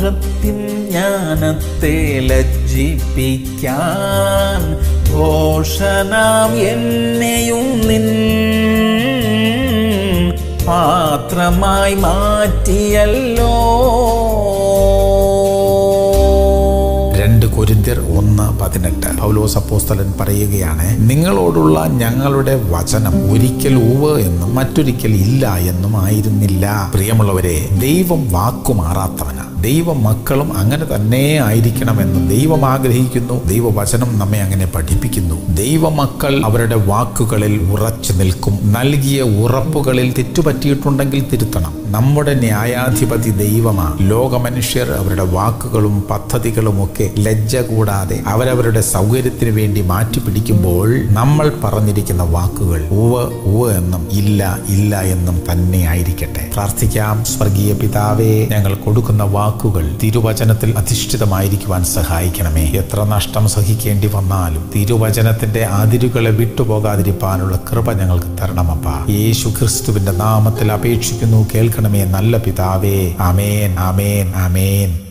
ലോകത്തിൻ ജ്ഞാനത്തെ ലജ്ജിപ്പിക്കാൻ ഘോഷനാം എന്നെയും നിൻ പാത്രമായി മാറ്റിയല്ലോ. രണ്ട് ഒന്ന് പതിനെട്ട്. പൗലോസ് അപ്പോസ്തലൻ പറയുകയാണ് നിങ്ങളോടുള്ള ഞങ്ങളുടെ വചനം ഒരിക്കൽ ഉവ് എന്നും മറ്റൊരിക്കൽ ഇല്ല എന്നും ആയിരുന്നില്ല. പ്രിയമുള്ളവരെ ദൈവം വാക്കുമാറാത്തവനാണ്. ദൈവ മക്കളും അങ്ങനെ തന്നെ ആയിരിക്കണമെന്ന് ദൈവം ആഗ്രഹിക്കുന്നു ദൈവവചനം നമ്മെ അങ്ങനെ പഠിപ്പിക്കുന്നു. ദൈവമക്കൾ അവരുടെ വാക്കുകളിൽ ഉറച്ചു നിൽക്കും നൽകിയ ഉറപ്പുകളിൽ തെറ്റുപറ്റിയിട്ടുണ്ടെങ്കിൽ തിരുത്തണം. നമ്മുടെ ന്യായാധിപതി ദൈവമാണ്. ലോകമനുഷ്യർ അവരുടെ വാക്കുകളും പദ്ധതികളും ഒക്കെ ലജ്ജ കൂടാതെ അവരവരുടെ സൗകര്യത്തിന് വേണ്ടി മാറ്റി പിടിക്കുമ്പോൾ നമ്മൾ പറഞ്ഞിരിക്കുന്ന വാക്കുകൾ ഉവ ഉവ എന്നും ഇല്ല ഇല്ല എന്നും തന്നെ ആയിരിക്കട്ടെ. പ്രാർത്ഥിക്കാം. സ്വർഗീയ പിതാവേ ഞങ്ങൾ കൊടുക്കുന്ന വാക്കുകൾ തിരുവചനത്തിൽ അധിഷ്ഠിതമായിരിക്കുവാൻ സഹായിക്കണമേ. എത്ര നഷ്ടം സഹിക്കേണ്ടി വന്നാലും തിരുവചനത്തിന്റെ അതിരുകളെ വിട്ടുപോകാതിരിക്കാനുള്ള കൃപ ഞങ്ങൾക്ക് തരണമപ്പ യേശു ക്രിസ്തുവിന്റെ നാമത്തിൽ അപേക്ഷിക്കുന്നു കേൾക്കണമേ നല്ല പിതാവേ. അമേൻ അമേൻ ആമേൻ.